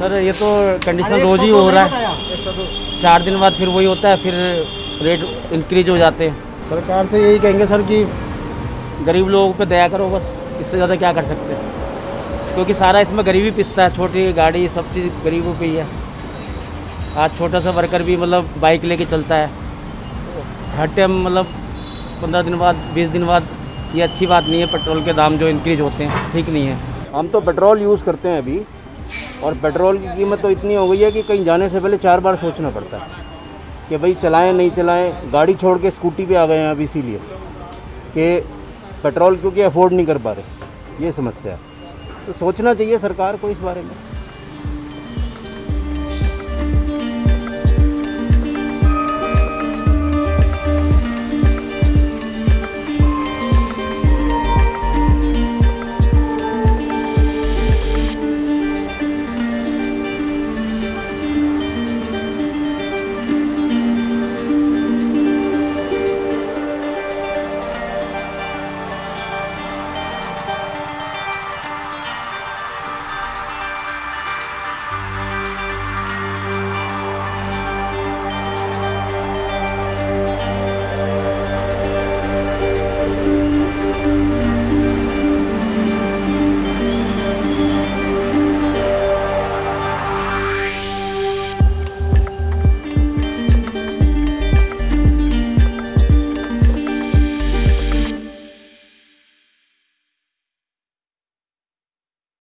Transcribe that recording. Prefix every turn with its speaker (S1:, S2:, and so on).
S1: Sir ये तो condition रोज ही हो रहा है। चार दिन बाद फिर वही होता है फिर रेट इंक्रीज हो जाते हैं। सरकार से यही कहेंगे सर कि गरीब लोगों पे दया करो बस इससे ज़्यादा क्या कर सकते हैं? क्योंकि सारा इसमें गरीबी पिसता है छोटी गाड़ी सब चीज़ गरीबों पे ही है। आज छोटा सा वर्कर भी मतलब बाइक लेके चलता है। हर टाइम मतलब पंद्रह दिन बाद बीस दिन बाद ये अच्छी बात नहीं है पेट्रोल के दाम जो इंक्रीज होते हैं ठीक नहीं है। हम तो पेट्रोल यूज़ करते हैं अभी। और पेट्रोल की कीमत तो इतनी हो गई है कि कहीं जाने से पहले चार बार सोचना पड़ता है कि भाई चलाएँ, नहीं चलाएँ, गाड़ी छोड़ के स्कूटी पे आ गए हैं अब इसीलिए कि पेट्रोल क्योंकि अफोर्ड नहीं कर पा रहे। ये समस्या है। तो सोचना चाहिए सरकार को इस बारे में।